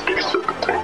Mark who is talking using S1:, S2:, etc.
S1: specifically.